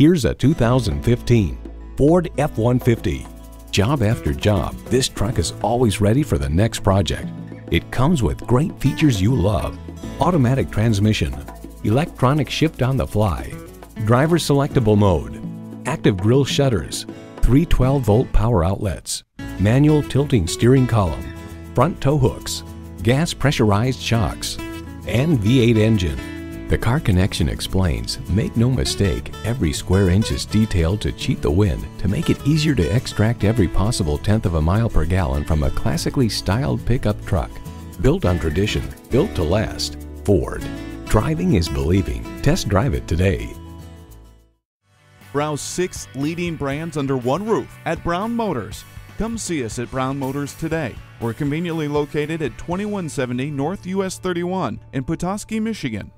Here's a 2015 Ford F-150. Job after job, this truck is always ready for the next project. It comes with great features you love. Automatic transmission, electronic shift on the fly, driver selectable mode, active grille shutters, three 12-volt power outlets, manual tilting steering column, front tow hooks, gas pressurized shocks, and V8 engine. The Car Connection explains, make no mistake, every square inch is detailed to cheat the wind to make it easier to extract every possible tenth of a mile per gallon from a classically styled pickup truck. Built on tradition, built to last, Ford. Driving is believing. Test drive it today. Browse six leading brands under one roof at Brown Motors. Come see us at Brown Motors today. We're conveniently located at 2170 North US 31 in Petoskey, Michigan.